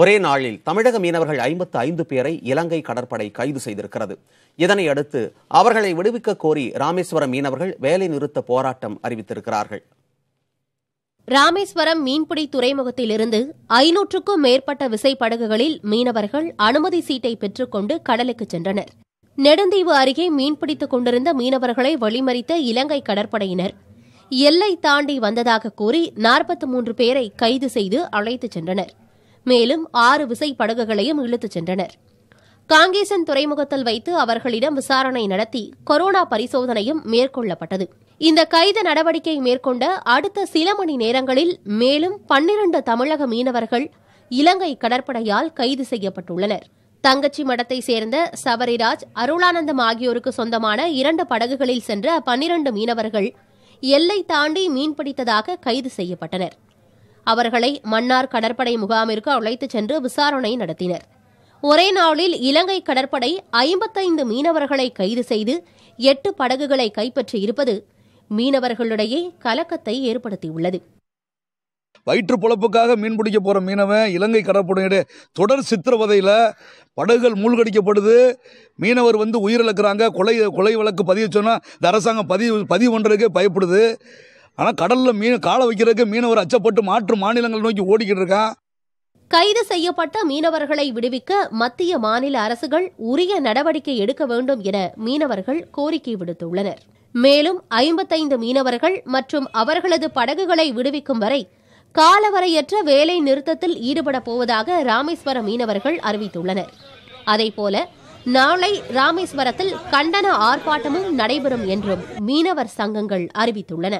ஒரே நாளில் தமிழக மீனவர்கள் ஐம்பத்து ஐந்து பேரை இலங்கை கடற்படை கைது செய்திருக்கிறது. இதனை அடுத்து அவர்களை விடுவிக்க கோரி ராமேஸ்வரம் மீனவர்கள் வேலை நிறுத்த போராட்டம் அறிவித்திருக்கிறார்கள். ராமேஸ்வரம் மீன்பிடி துறைமுகத்திலிருந்து ஐநூற்றுக்கும் மேற்பட்ட விசைப்படகுகளில் மீனவர்கள் அனுமதி சீட்டை பெற்றுக்கொண்டு கடலுக்கு சென்றனர். நெடுந்தீவு அருகே மீன்பிடித்துக் கொண்டிருந்த மீனவர்களை வழிமறித்த இலங்கை கடற்படையினர் எல்லை தாண்டி வந்ததாக கூறி நாற்பத்தி மூன்று பேரை கைது செய்து அழைத்துச் சென்றனர். மேலும் ஆறு விசைப்படகுகளையும் இழுத்துச் சென்றனர். காங்கேசன் துறைமுகத்தில் வைத்து அவர்களிடம் விசாரணை நடத்தி கொரோனா பரிசோதனையும் மேற்கொள்ளப்பட்டது. இந்த கைது நடவடிக்கை மேற்கொண்ட அடுத்த சில மணி நேரங்களில் மேலும் பன்னிரண்டு தமிழக மீனவர்கள் இலங்கை கடற்படையால் கைது செய்யப்பட்டுள்ளனர். தங்கச்சி மடத்தை சேர்ந்த சபரிராஜ் அருளானந்தம் ஆகியோருக்கு சொந்தமான இரண்டு படகுகளில் சென்ற பன்னிரண்டு மீனவர்கள் எல்லை தாண்டி மீன்பிடித்ததாக கைது செய்யப்பட்டனர். அவர்களை மன்னார் கடற்படை முகாமிற்கு அழைத்துச் சென்று விசாரணை நடத்தினர். ஒரே நாளில் இலங்கை கடற்படை ஐம்பத்தைந்து மீனவர்களை கைது செய்து எட்டு படகுகளை கைப்பற்றியிருப்பது மீனவர்களிடையே கலக்கத்தை ஏற்படுத்தியுள்ளது. வயிற்று பொழப்புக்காக மீன் பிடிக்க போகிற மீனவன் இலங்கை கடற்படையுடைய தொடர் சித்திரவதையில் படகுகள் மூழ்கடிக்கப்படுது. மீனவர் வந்து உயிரிழக்கிறாங்க. கொலை கொலை வழக்கு பதிவு சொன்னால் இந்த அரசாங்கம் பதிவு பதிவு பண்ணுறதுக்கே பயப்படுது. ஆனால் கடலில் மீன் காலை வைக்கிறதுக்கு மீனவர் அச்சப்பட்டு மாற்று மாநிலங்கள் நோக்கி ஓடிக்கிட்டு இருக்கான். கைது செய்யப்பட்ட மீனவர்களை விடுவிக்க மத்திய மாநில அரசுகள் உரிய நடவடிக்கை எடுக்க வேண்டும் என மீனவர்கள் கோரிக்கை விடுத்துள்ளனர். மேலும் ஐம்பத்தைந்து மீனவர்கள் மற்றும் அவர்களது படகுகளை விடுவிக்கும் வரை காலவரையற்ற வேலை நிறுத்தத்தில் ஈடுபடப் போவதாக ராமேஸ்வர மீனவர்கள் அறிவித்துள்ளனர். அதேபோல நாளை ராமேஸ்வரத்தில் கண்டன ஆர்ப்பாட்டமும் நடைபெறும் என்றும் மீனவர் சங்கங்கள் அறிவித்துள்ளன.